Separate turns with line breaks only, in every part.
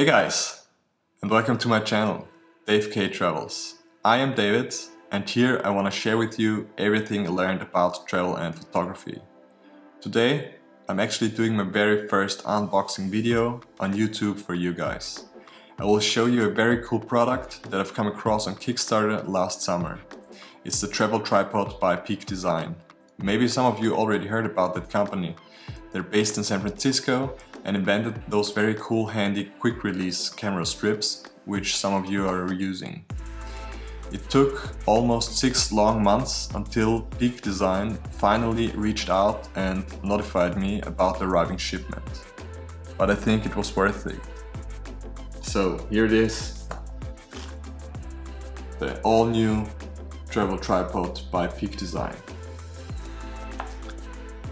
Hey guys, and welcome to my channel, DaveKay Travels. I am David, and here I want to share with you everything I learned about travel and photography. Today, I'm actually doing my very first unboxing video on YouTube for you guys. I will show you a very cool product that I've come across on Kickstarter last summer. It's the Travel Tripod by Peak Design. Maybe some of you already heard about that company. They're based in San Francisco and invented those very cool handy quick release camera strips which some of you are using. It took almost six long months until Peak Design finally reached out and notified me about the arriving shipment. But I think it was worth it. So here it is. The all new travel tripod by Peak Design.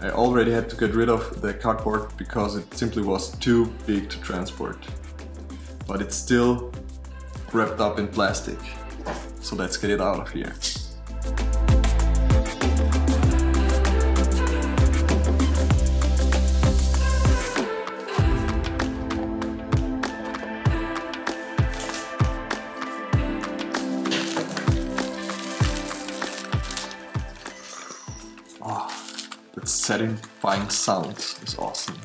I already had to get rid of the cardboard because it simply was too big to transport. But it's still wrapped up in plastic. So let's get it out of here. Satisfying sound is awesome.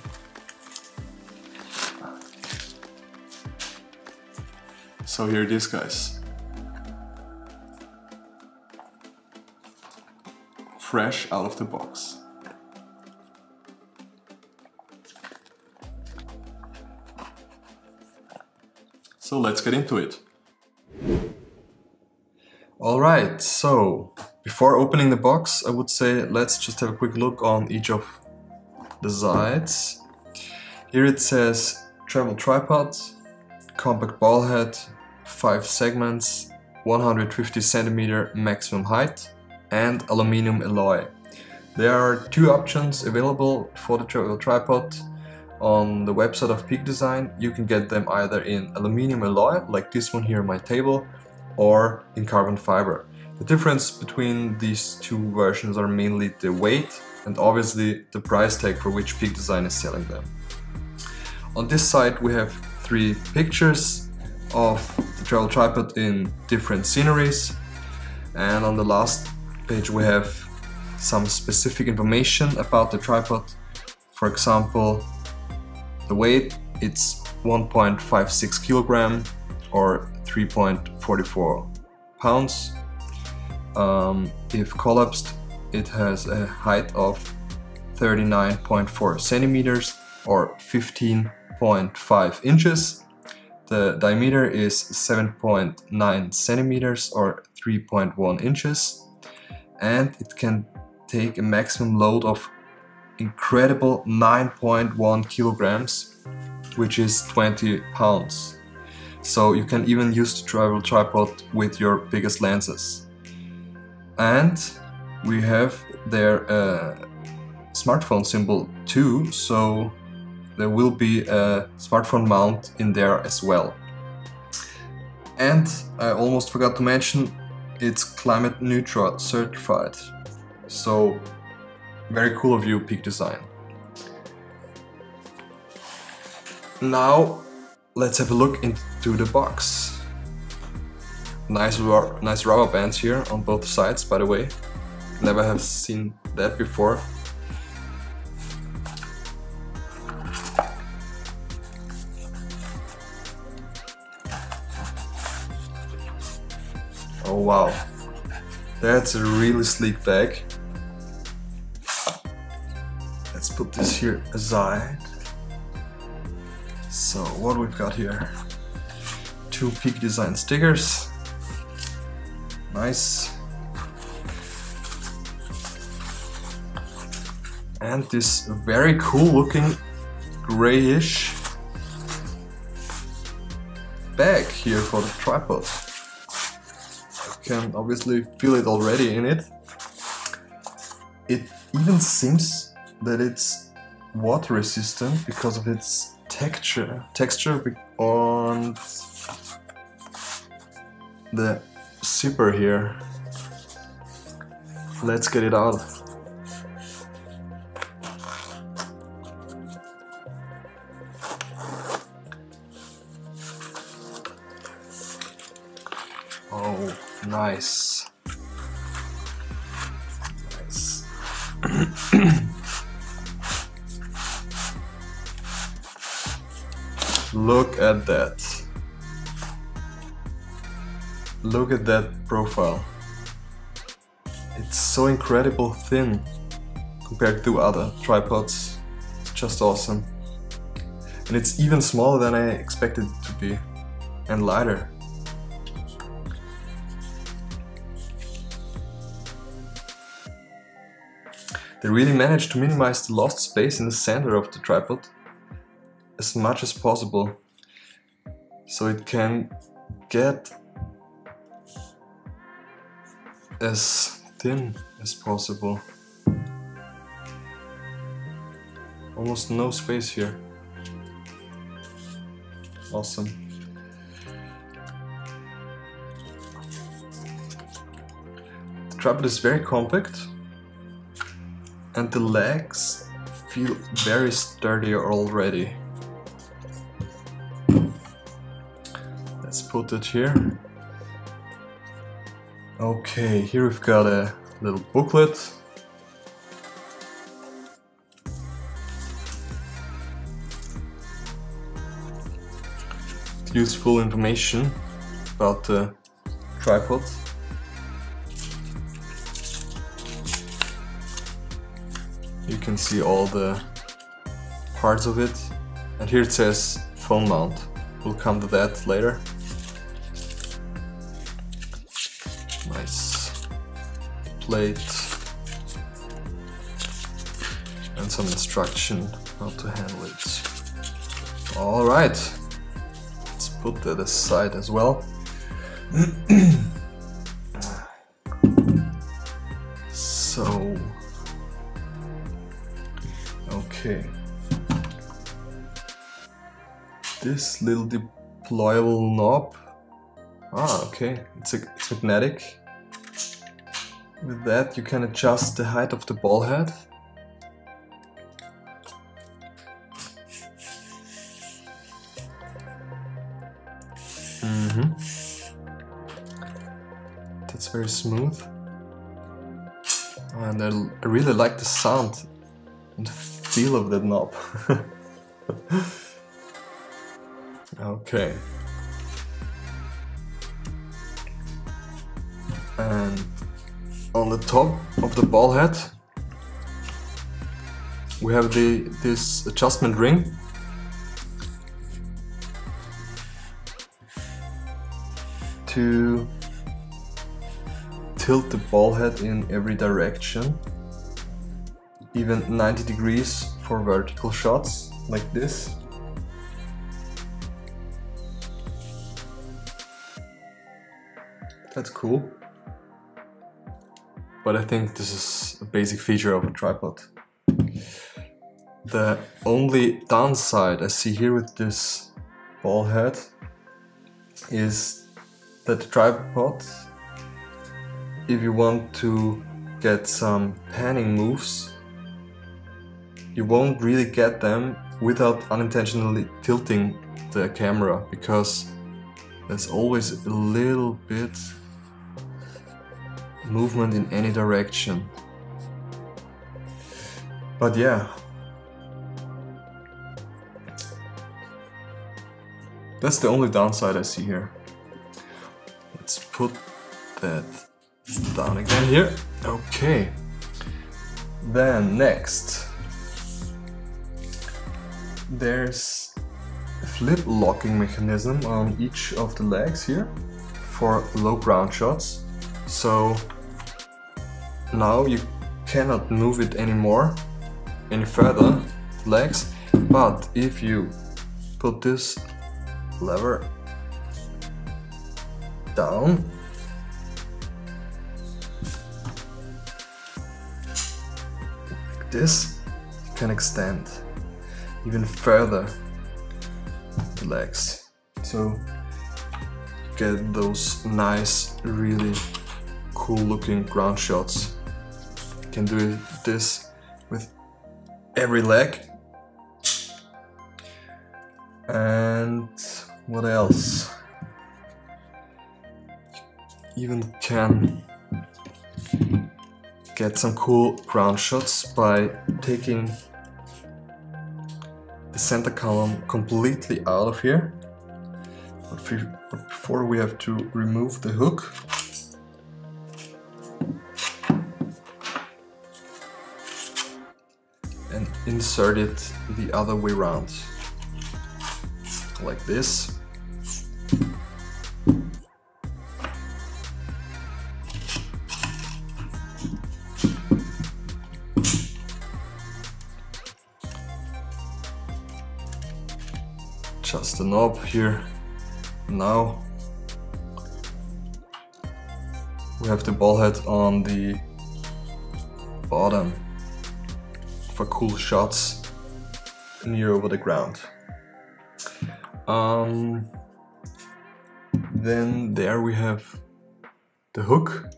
So here it is guys. Fresh out of the box. So let's get into it. Alright, so before opening the box I would say let's just have a quick look on each of the sides. Here it says travel tripod, compact ball head, 5 segments, 150 centimeter maximum height and aluminium alloy. There are two options available for the travel tripod. On the website of Peak Design you can get them either in aluminium alloy like this one here on my table or in carbon fiber. The difference between these two versions are mainly the weight and obviously the price tag for which Peak Design is selling them. On this side we have three pictures of the travel tripod in different sceneries and on the last page we have some specific information about the tripod. For example, the weight it's 1.56 kilogram or 3.44 pounds. Um, if collapsed, it has a height of 39.4 centimeters or 15.5 inches the diameter is 7.9 centimeters or 3.1 inches and it can take a maximum load of incredible 9.1 kilograms which is 20 pounds. So you can even use the travel tripod with your biggest lenses. And we have their uh, smartphone symbol too, so there will be a smartphone mount in there as well. And I almost forgot to mention, it's climate neutral certified. So very cool of you, Peak Design. Now let's have a look into the box. Nice, nice rubber bands here on both sides, by the way. Never have seen that before. Oh wow, that's a really sleek bag. Let's put this here aside. So what we've got here, two Peak Design stickers, nice. And this very cool looking grayish bag here for the tripod You can obviously feel it already in it. It even seems that it's water resistant because of its texture. Texture on the zipper here. Let's get it out. Oh, nice. Nice. Look at that. Look at that profile. It's so incredible thin compared to other tripods. It's just awesome. And it's even smaller than I expected it to be. And lighter. They really managed to minimize the lost space in the center of the tripod as much as possible so it can get as thin as possible. Almost no space here. Awesome. The tripod is very compact and the legs feel very sturdy already. Let's put it here. Okay, here we've got a little booklet. Useful information about the tripod. You can see all the parts of it. And here it says phone mount. We'll come to that later. Nice plate and some instruction how to handle it. All right, let's put that aside as well. so, okay. This little deployable knob Ah, okay. It's, a, it's magnetic. With that you can adjust the height of the ball head. Mm -hmm. That's very smooth. And I, I really like the sound and the feel of that knob. okay. and on the top of the ball head. We have the this adjustment ring. To tilt the ball head in every direction. Even 90 degrees for vertical shots like this. That's cool but I think this is a basic feature of a tripod. The only downside I see here with this ball head is that the tripod, if you want to get some panning moves, you won't really get them without unintentionally tilting the camera because there's always a little bit movement in any direction. But yeah. That's the only downside I see here. Let's put that down again here. Okay. Then next, there's a flip locking mechanism on each of the legs here for low ground shots. So now you cannot move it anymore any further legs. But if you put this lever down like this you can extend even further the legs. So get those nice really cool looking ground shots can do this with every leg. And what else? even can get some cool ground shots by taking the center column completely out of here. But before we have to remove the hook. Insert it the other way around. Like this. Just the knob here. Now we have the ball head on the bottom for cool shots near over the ground. Um, then there we have the hook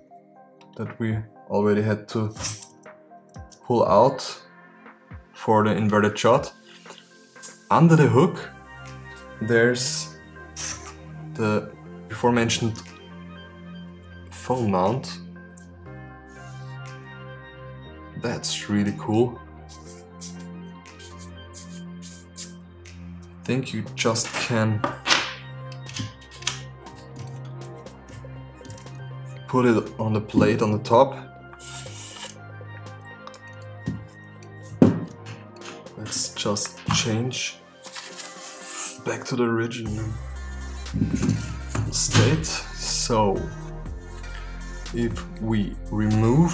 that we already had to pull out for the inverted shot. Under the hook there's the before mentioned phone mount. That's really cool. Think you just can put it on the plate on the top. Let's just change back to the original state. So if we remove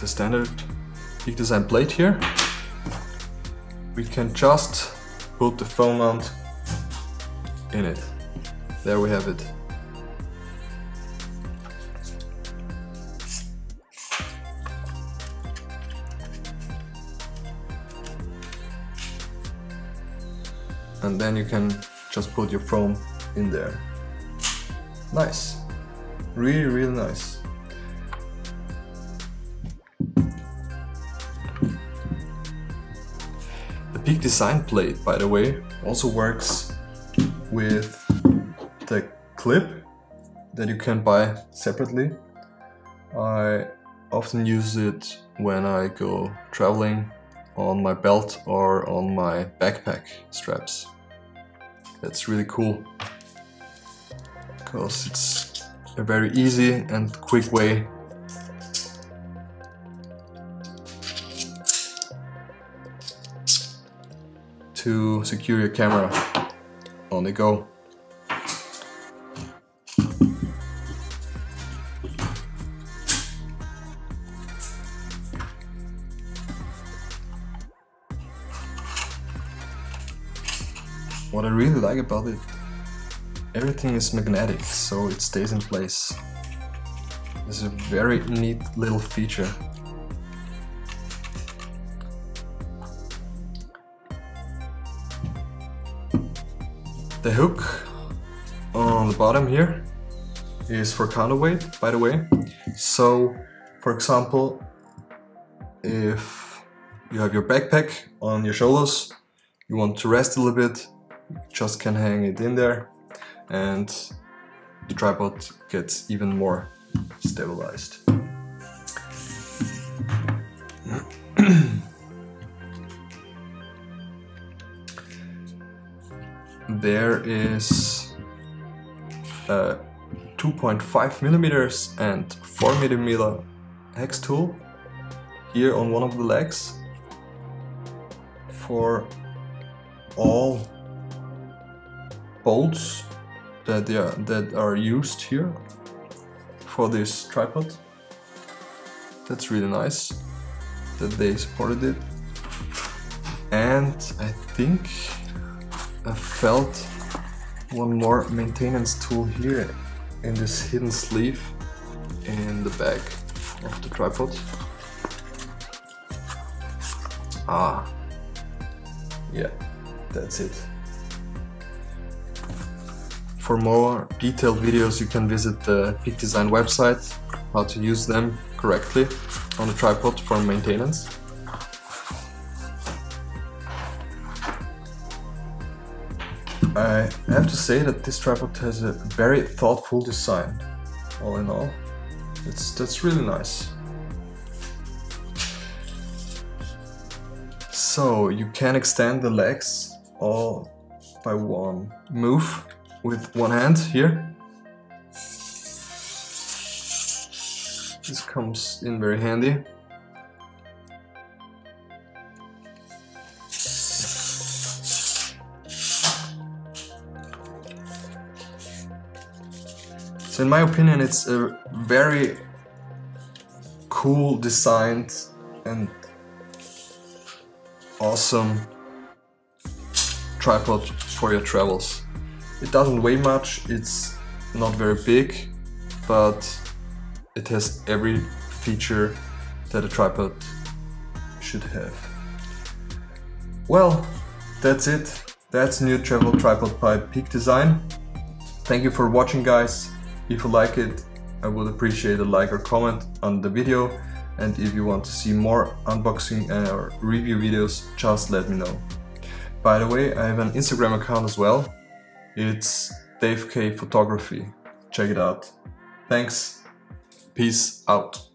the standard Peak Design plate here, we can just put the phone mount in it. There we have it. and then you can just put your phone in there. Nice. Really, really nice. Peak Design plate, by the way, also works with the clip that you can buy separately. I often use it when I go traveling on my belt or on my backpack straps. That's really cool because it's a very easy and quick way to secure your camera on the go. What I really like about it, everything is magnetic, so it stays in place. It's a very neat little feature. The hook on the bottom here is for counterweight, by the way. So, for example, if you have your backpack on your shoulders, you want to rest a little bit, just can hang it in there and the tripod gets even more stabilized. there is uh, a 2.5 millimeters and 4 millimeter hex tool here on one of the legs for all bolts that they are, that are used here for this tripod. That's really nice that they supported it. And I think I felt one more maintenance tool here in this hidden sleeve in the back of the tripod. Ah, yeah, that's it. For more detailed videos you can visit the Peak Design website, how to use them correctly on the tripod for maintenance. I have to say that this tripod has a very thoughtful design, all in all. It's, that's really nice. So you can extend the legs all by one move with one hand here. This comes in very handy. In my opinion it's a very cool designed and awesome tripod for your travels. It doesn't weigh much, it's not very big, but it has every feature that a tripod should have. Well, that's it. That's new travel tripod by Peak Design. Thank you for watching guys. If you like it, I would appreciate a like or comment on the video and if you want to see more unboxing or review videos, just let me know. By the way, I have an Instagram account as well. It's DaveKay Photography. Check it out. Thanks. Peace out.